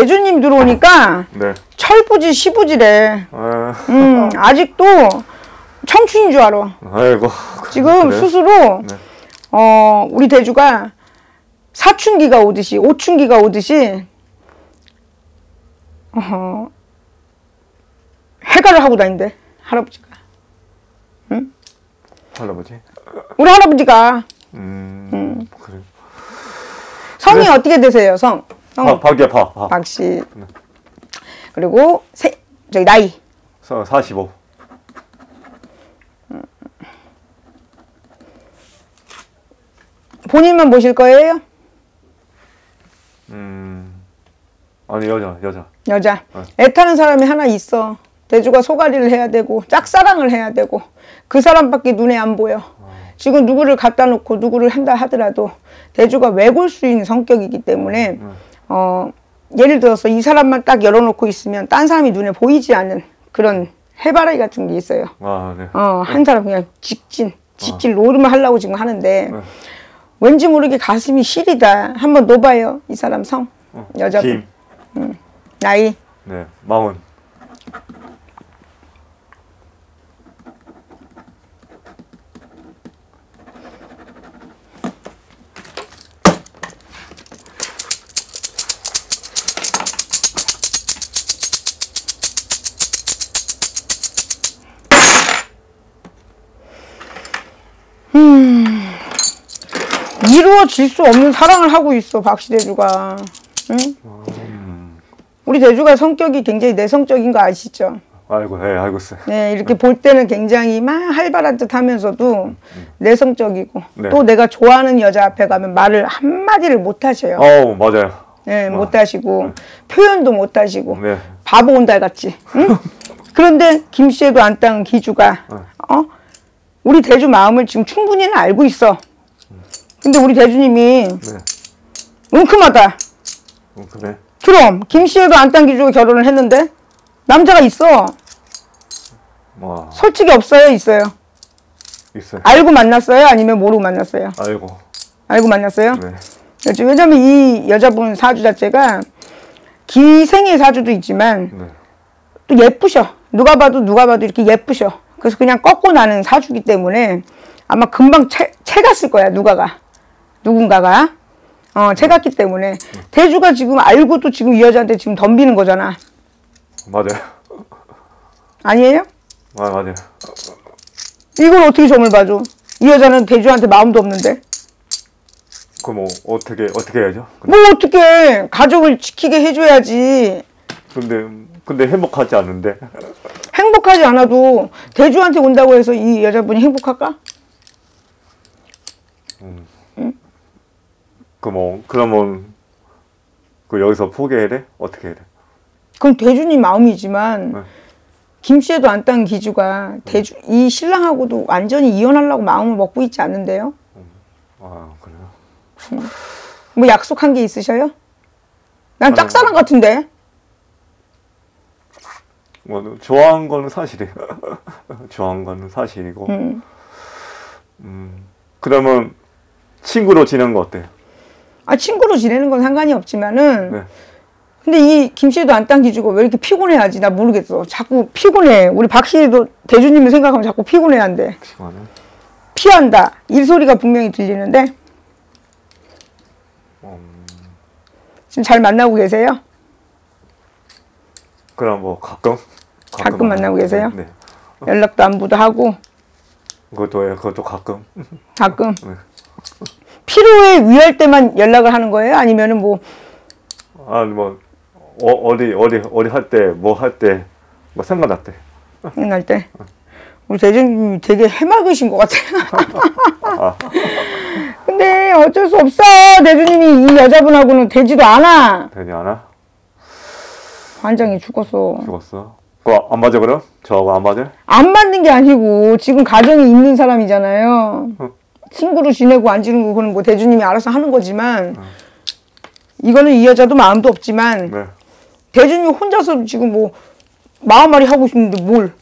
대주님 들어오니까 네. 철부지 시부지래. 아, 음, 아직도 청춘인 줄 알아. 아이고. 지금 그래요? 스스로 네. 어 우리 대주가 사춘기가 오듯이 오춘기가 오듯이 어 해가를 하고 다닌대 할아버지가 할아버지. 우리 할아버지가 음, 그래. 성이 네. 어떻게 되세요 성? 성 박, 박이야, 박. 박. 박씨 그리고 세 저기 나이 서- 45. 본인만 모실 거예요? 음. 아니, 여자, 여자. 여자 네. 애타는 사람이 하나 있어 대주가 소가리를 해야 되고 짝사랑을 해야 되고 그 사람밖에 눈에 안 보여 지금 누구를 갖다 놓고 누구를 한다 하더라도 대주가 외골 수인 성격이기 때문에 어 예를 들어서 이 사람만 딱 열어놓고 있으면 딴 사람이 눈에 보이지 않는 그런 해바라기 같은 게 있어요 아, 네. 어 한 사람 그냥 직진 직진 로드만 하려고 지금 하는데 네. 왠지 모르게 가슴이 시리다 한번 놓봐요 이 사람 성 여자분 김. 나이 네. 마흔. 이루어질 수 없는 사랑을 하고 있어 박시대주가 응? 우리 대주가 성격이 굉장히 내성적인 거 아시죠? 아이고, 네, 알고 있어요. 네 이렇게 볼 때는 굉장히 막 활발한 듯 하면서도 내성적이고 네. 또 내가 좋아하는 여자 앞에 가면 말을 한마디를 못 하셔요 어우, 맞아요. 네, 못 하시고 표현도 못 하시고 네. 바보 온달 같지 응? 그런데 김씨에도 안땅 기주가 어? 우리 대주 마음을 지금 충분히는 알고 있어 근데 우리 대주님이 네. 은큼하다 어, 그래. 그럼 김씨에도 안땅 기주가 결혼을 했는데 남자가 있어 와, 솔직히 없어요 있어요 있어요. 알고 만났어요 아니면 모르고 만났어요 아이고. 알고 만났어요 네. 그렇죠. 왜냐면 이 여자분 사주 자체가 기생의 사주도 있지만 네. 또 예쁘셔. 누가 봐도 누가 봐도 이렇게 예쁘셔. 그래서 그냥 꺾고 나는 사주기 때문에 아마 금방 채, 채갔을 거야, 누가가. 누군가가. 어, 채갔기 때문에. 대주가 지금 알고도 지금 이 여자한테 지금 덤비는 거잖아. 맞아요. 아니에요? 아, 맞아요. 이걸 어떻게 점을 봐줘? 이 여자는 대주한테 마음도 없는데. 그럼 뭐, 어떻게, 어떻게 해야죠? 뭐 어떻게 가족을 지키게 해줘야지. 근데, 근데 행복하지 않은데. 행복하지 않아도 대주한테 온다고 해서 이 여자분이 행복할까? 그 뭐, 그러면, 그 여기서 포기해야 돼? 어떻게 해야 돼? 그건 대주님 마음이지만 네. 김씨에도 안 딴 기주가 대주 이 신랑하고도 완전히 이혼하려고 마음을 먹고 있지 않는데요? 아, 그래요? 뭐 약속한 게 있으셔요? 난 짝사랑 같은데. 뭐, 좋아한 거는 사실이에요. 좋아한 거는 사실이고. 음. 음, 그러면, 친구로 지내는 거 어때요? 아 친구로 지내는 건 상관이 없지만은 네. 근데 이 김씨도 안딴 기주가 왜 이렇게 피곤해하지? 나 모르겠어. 자꾸 피곤해. 우리 박씨도 대주님을 생각하면 자꾸 피곤해한대. 시간에. 피한다. 이 소리가 분명히 들리는데 지금 잘 만나고 계세요? 그럼 뭐, 가끔? 가끔 만나고 계세요? 네. 연락도 안부도 하고 그것도, 예, 그것도 가끔. 가끔 네. 필요에 위할 때만 연락을 하는 거예요? 아니면은 뭐 아니, 뭐, 어, 어디, 어디, 어디 할 때, 뭐 할 때, 뭐 생각날 때. 생각날 때 우리 대장님이 되게 해맑으신 것 같아요. 근데 어쩔 수 없어. 대주님이 이 여자분하고는 되지도 않아. 되지 않아? 관장이 죽었어. 죽었어? 그거 안 맞아, 그럼? 저하고 안 맞아? 안 맞는 게 아니고 지금 가정이 있는 사람이잖아요. 친구로 지내고 안 지내고 그거는 뭐 대주님이 알아서 하는 거지만 이거는 이 여자도 마음도 없지만 네. 대주님 혼자서 지금 뭐 마음앓이 하고 있는데 뭘?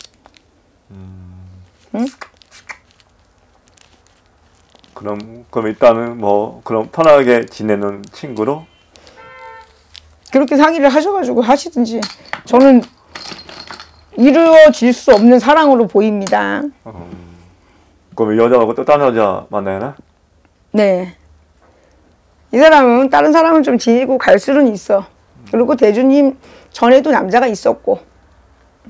그럼, 그럼 일단은 뭐, 그럼 편하게 지내는 친구로? 그렇게 상의를 하셔가지고 하시든지 저는 이루어질 수 없는 사랑으로 보입니다. 그럼 여자하고 또 다른 여자 만나야 하나? 네. 이 사람은 다른 사람을 좀 지니고 갈 수는 있어. 그리고 대주님 전에도 남자가 있었고,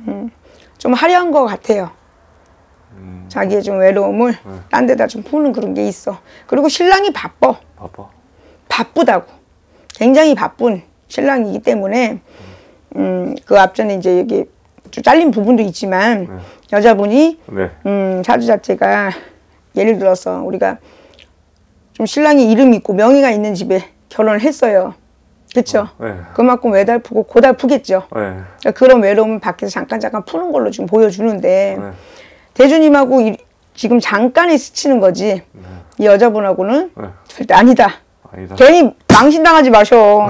음, 좀 화려한 것 같아요. 자기의 좀 외로움을 딴 데다 좀 푸는 그런 게 있어. 그리고 신랑이 바빠. 바빠. 바쁘다고. 굉장히 바쁜 신랑이기 때문에, 음, 그 앞전에 이제 여기 좀 잘린 부분도 있지만, 여자분이 네. 음, 사주 자체가 예를 들어서 우리가 좀 신랑이 이름이 있고 명의가 있는 집에 결혼을 했어요. 그쵸? 네. 그만큼 외달프고 고달프겠죠. 네. 그러니까 그런 외로움을 밖에서 잠깐 잠깐 푸는 걸로 지금 보여주는데 네. 대주님하고 이- 지금 잠깐에 스치는 거지 이 여자분하고는 네. 절대 아니다. 아니다. 괜히 망신당하지 마셔.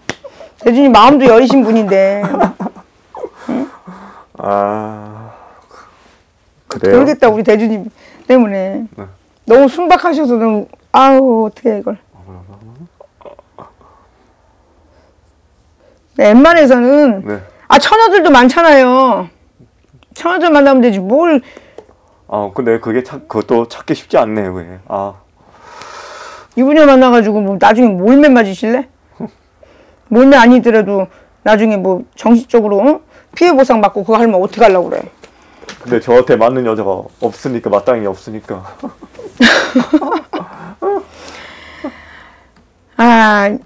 대주님 마음도 여리신 분인데 아 그래요? 모르겠다 우리 대주님 때문에 네. 너무 순박하셔서 너무 아우 어떻게 이걸 네, 웬만해서는 네. 아 처녀들도 많잖아요 처녀들 만나면 되지 뭘 아 근데 그게 찾 그것도 찾기 쉽지 않네요. 그게. 아 이분이 만나가지고 뭐 나중에 몰매 맞으실래? 몰매 아니더라도 나중에 뭐 정신적으로 어? 피해 보상 받고 그거 하면 어떻게 하려고 그래 근데 저한테 맞는 여자가 없으니까 마땅히 없으니까. 아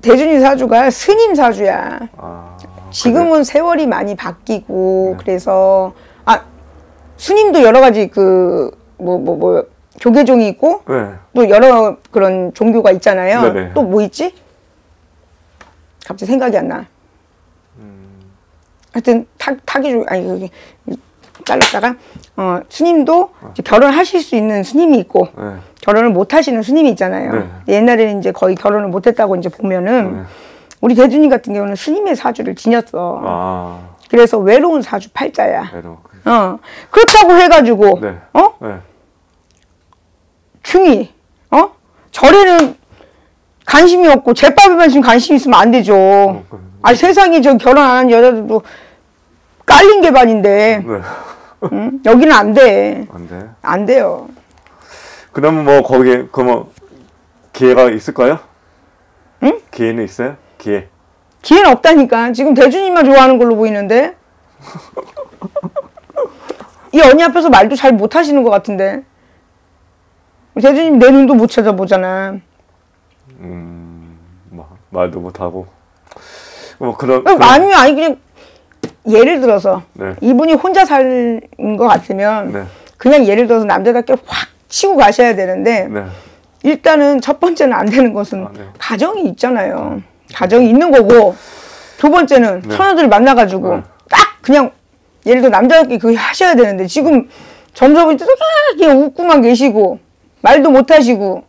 대준이 사주가 스님 사주야 아 지금은 세월이 많이 바뀌고 그래서 아 스님도 여러 가지 그뭐뭐 뭐 교계종이 있고 네. 또 여러 그런 종교가 있잖아요. 또 뭐 있지? 갑자기 생각이 안 나. 하여튼 타, 타기종 아니 여기 잘랐다가 어 스님도 결혼하실 수 있는 스님이 있고 네. 결혼을 못 하시는 스님이 있잖아요. 네. 옛날에는 이제 거의 결혼을 못 했다고 이제 보면은 네. 우리 대준이 같은 경우는 스님의 사주를 지녔어. 아 그래서 외로운 사주 팔자야. 그래도 어. 그렇다고 해가지고, 네. 어? 네. 중이, 어? 절에는 관심이 없고, 제밥에만 지금 관심 있으면 안 되죠. 그래. 아니, 세상에 저 결혼 안 한 여자들도 깔린 게 반인데, 네. 응? 여기는 안 돼. 안 돼. 안 돼요. 그러면 뭐 거기에 그러면 기회가 있을까요? 응? 기회는 있어요? 기회. 기회는 없다니까. 지금 대준이만 좋아하는 걸로 보이는데. 이 언니 앞에서 말도 잘 못하시는 것 같은데. 대준님 내 눈도 못 찾아보잖아. 음, 뭐, 말도 못하고. 뭐 그런. 어, 그런- 아니면 아니 그냥 예를 들어서 네. 이분이 혼자 사는 것 같으면 네. 그냥 예를 들어서 남자답게 확 치고 가셔야 되는데 네. 일단은 첫 번째는 안 되는 것은 아, 네. 가정이 있잖아요. 가정이 있는 거고 두 번째는 네. 처녀들 만나가지고 네. 딱 그냥 예를 들어 남자답게 그거 하셔야 되는데 지금 점점 이제 그냥 웃고만 계시고 말도 못 하시고